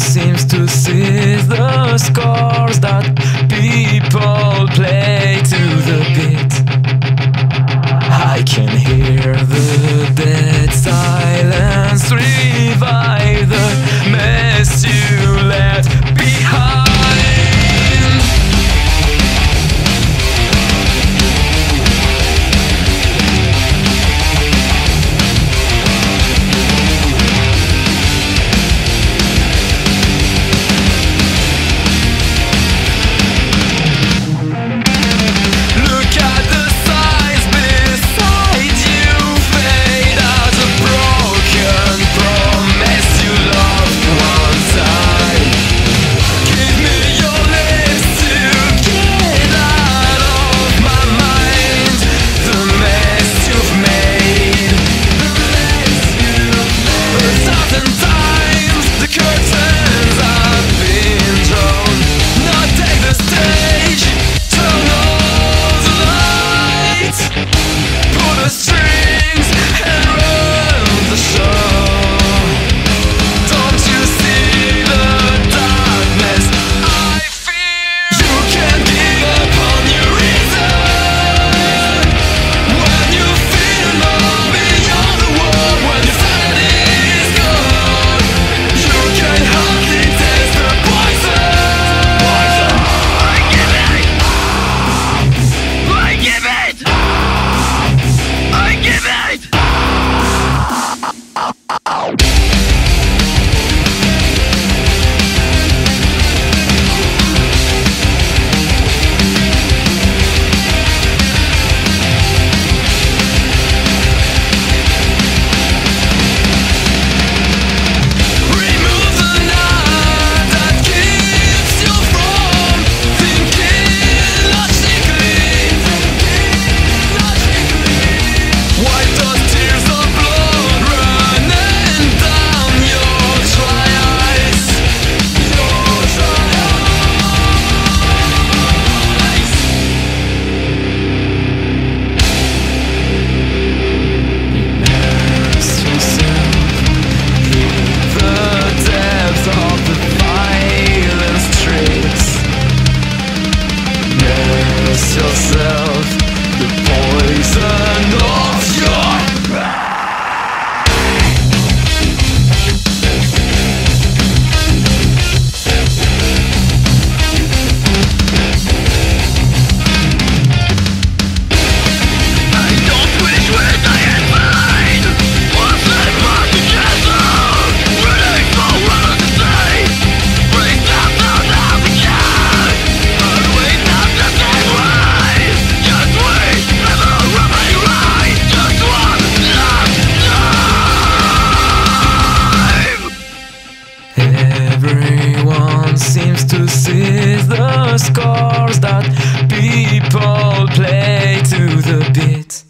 seems to see the scores that people play to the seems to seize the scores that people play to the beat.